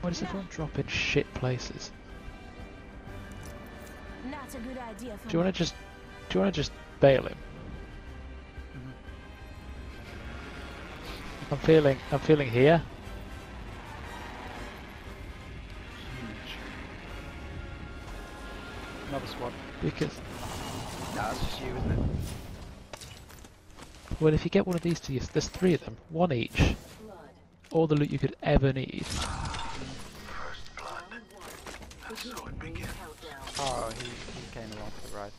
Why does everyone drop in shit places? Not a good idea for Do you want to just, do you want to just bail him? Mhm. I'm feeling, I'm feeling here. Huge. Another squad. Because, Nah, that's just you, isn't it? well, if you get one of these to use, there's three of them, one each. All the loot you could ever need. Oh, he, he came along for the ride.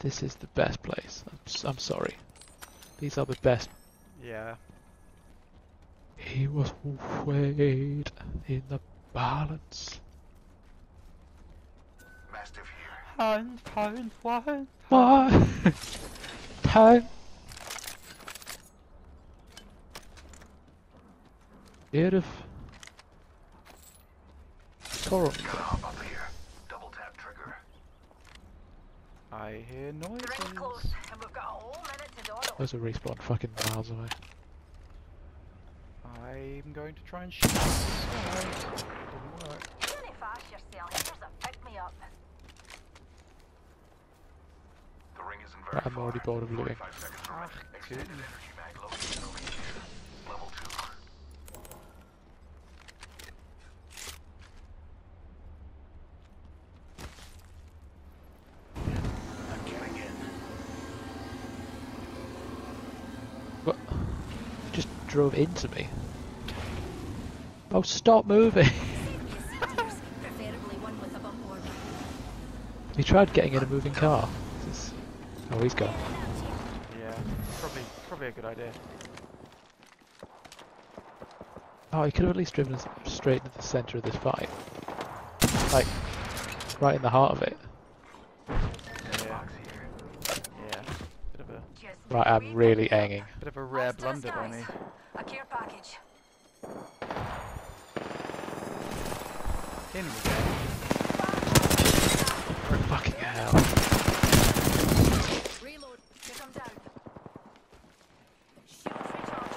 This is the best place. I'm, s- I'm sorry. These are the best. Yeah. He was weighed in the balance. Mastiff here. Pound, pound, one. Why? Time. Heard of Coral? Gotta hop up here. Double tap trigger. I hear The ring's noises. close, and we've got a whole minute to dawdle. Those are respawn fucking miles away. I'm going to try and shoot. this guy. Didn't work. Really fast yourself. Here's a pick me up. The ring isn't very Right, I'm already bored of looting. 45 seconds Ah, remaining. Extended good. energy mag located over here. Level 2. I'm getting in. What? You just drove into me. Oh, stop moving! preferably one with a bump board. he tried getting in a moving car. Is- Oh, he's gone. Yeah, probably, probably a good idea. Oh, he could have at least driven us straight into the centre of this fight. Like, right in the heart of it. Yeah, yeah. Bit of a, Just Right, I'm really for me. hanging. bit of a rare blunder by me. A care package. In we go. Fucking hell. Reload. Here comes out. Shields recharged.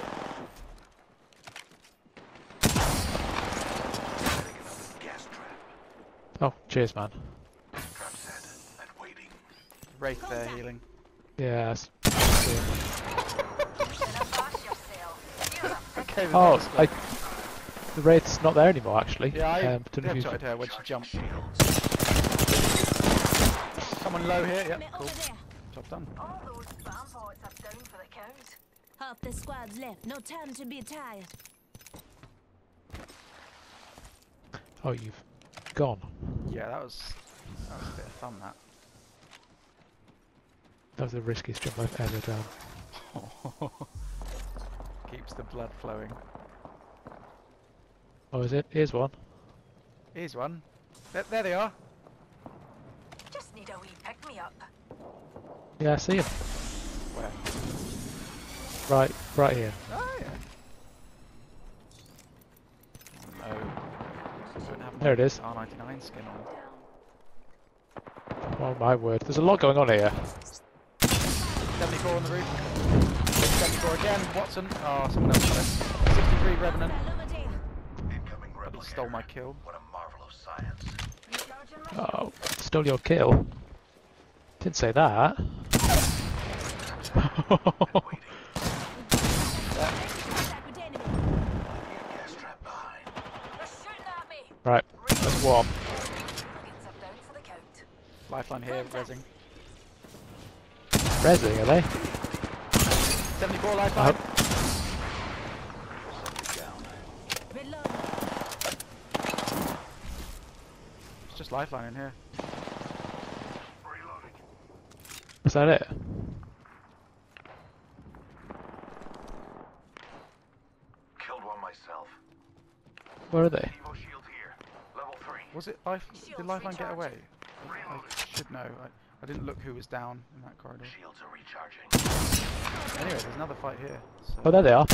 Setting another gas trap. Oh, cheers, man. Trap set and waiting. Wraith there healing. Yeah. that's- Here's a pick Oh, that I, the Wraith's not there anymore, actually. Yeah, I um, don't know if you- her when she jumped. Someone low here, yep, Me cool. Job done. All those spam are down for the count. Half the squad's left. No time to be tired. Oh, you've gone. Yeah, that was, that was a bit of fun, that. That was the riskiest jump I've ever done. Keeps the blood flowing. Oh, is it? Here's one. Here's one. There, there they are. Just need a wee pick me up. Yeah, I see him. Where? Right, right here. Oh, yeah. Oh, no. There it is. R99 skin on. Oh my word. There's a lot going on here. 74 on the roof. 74 again. Wattson. Oh, someone else got it. 63 Revenant. Fell over there. Incoming rebel he stole my kill. What a marvel of science. Oh, stole your kill. Didn't say that. Waiting. Contact with enemy. Gas trap behind. They're shooting at me. right, that's one. Frigates are down for the count. Lifeline here, resing. Rezzing, are they? 74 lifeline. Reload. Uh, it's just lifeline in here. Reloading. That it? Killed one myself. Where are they? Here. Level 3. Was it life? Did lifeline get away? recharging. I should know. I, I didn't look who was down in that corridor. Shields are recharging. Anyway, there's another fight here. So Oh, there they are.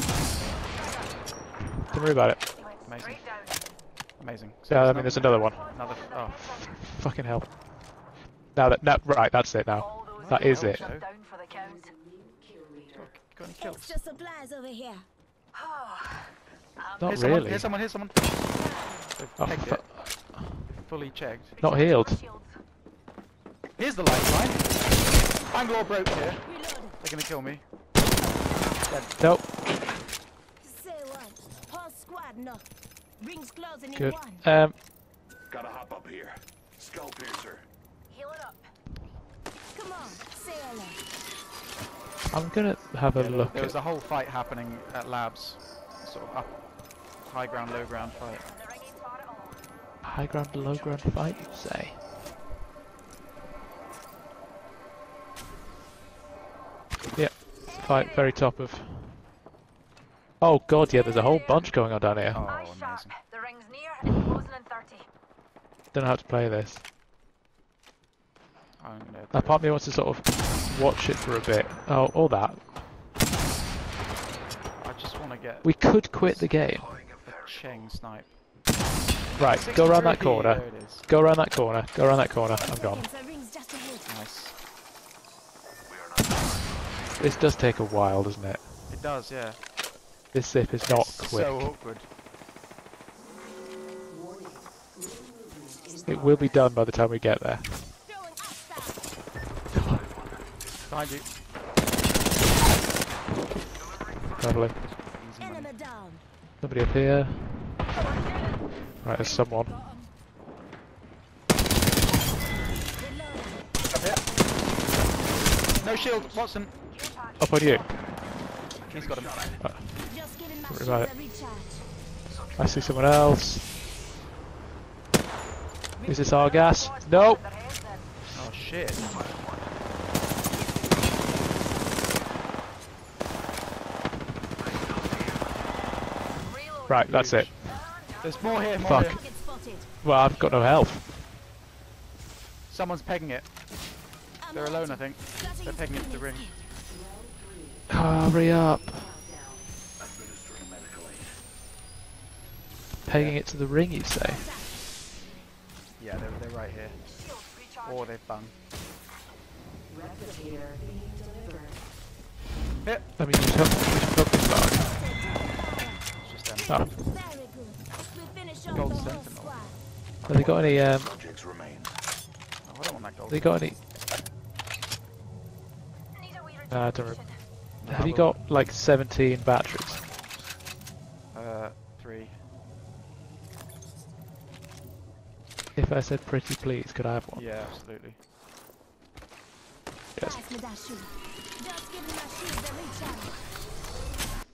Don't worry about it. Amazing. Amazing. So Yeah, I there's mean, there's another- another one. Another. Oh, Fucking hell. Now that, now, right, that's it now. That is it. are down for the count. got any kills? Extra supplies over here. Um, Not here's someone, really. here's someone, here's someone. Oh, it, fully checked. Not healed. Shields. Here's the lifeline. Bangalore broke here. Reloading. They're gonna kill me. Nope. Say what? Whole squad no. Rings closing in Good. one. Um, Gotta hop up here. Skull piercer. Heal it up. Come on, say hello. I'm gonna have a look There was at. a whole fight happening at labs. Sort of up, high ground, low ground fight. The ringing spot at all. High ground, low ground fight, you say? Yep. Fight very top of. Oh god, yeah, there's a whole bunch going on down here. Oh, amazing. The ring's near and closing in 30. Don't know how to play this. I'm gonna. Now, part of me wants to sort of watch it for a bit. Oh, all that. I just want to get We could quit the game. the Cheng snipe. Right, go around that corner. There it is. Go around that corner. Go around that corner. I'm gone. Seconds, the ring's just ahead. Nice. We are not This does take a while, doesn't it? It does, yeah. This zip is not It's quick. So awkward. It will be done by the time we get there. Behind you. Lovely. Easy money. Enemy down. Nobody up here. Right, there's someone. Reloading. No shield, Wattson. Up on you. He's got him. My Worry about it. I see someone else. Is this our gas? Nope. Their heads in. Oh shit. Right, that's it. There's more here, more Fuck. here. Well, I've got no health. Someone's pegging it. They're alone, I think. They're pegging it to the ring. Hurry up. administering medical. Pegging it to the ring, you say? Yeah, they're, they're right here. Shields recharged. Or they've bung. Replicator being delivered. I mean, you took, you took this far. It's just them. Oh, Very good. We'll finish off Gold the whole Sentinel. squad. have they got any, um, Oh, I don't want that gold. have they got any, Need a Nah, I don't rejuvenation. Have you got, like, 17 batteries? Uh, three. If I said pretty please, could I have one? Yeah, absolutely. Yes. Pass me that shield. Just giving my shields a recharge.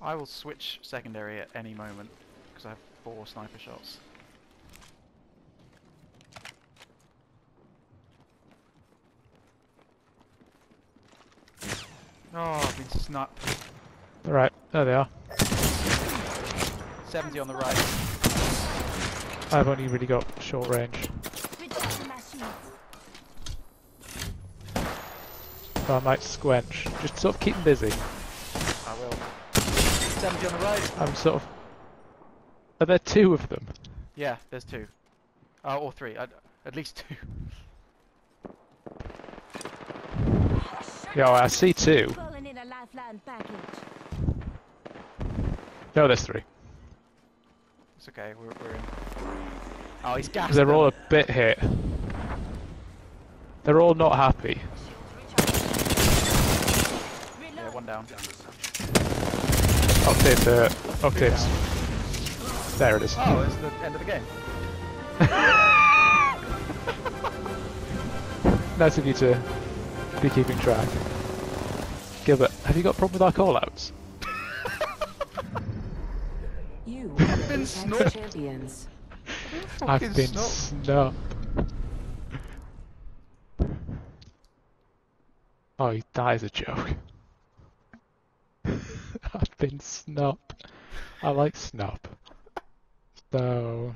I will switch secondary at any moment because I have four sniper shots. Oh, I've been snapped. Alright, there they are. 70 on the right. I've only really got short range. Recharging my shields. So I might squench. Just sort of keep them busy. I will. 70 on the right. I'm sort of... Are there two of them? Yeah, there's two. Uh, or three. At, at least two. Yeah, I see two. Calling in a lifeline package. No, there's three. It's okay, we're, we're in. Oh, he's gassed. They're them. all a bit hit. They're all not happy. Yeah, one down. Octane's hurt. Octane's... There it is. Oh, it's the end of the game. Nice of you to be keeping track. Gilbert, have you got a problem with our callouts? You been are snubbed. champions. I've been snot. snubbed. Oh, that is a joke. I've been snubbed. I like snub. So,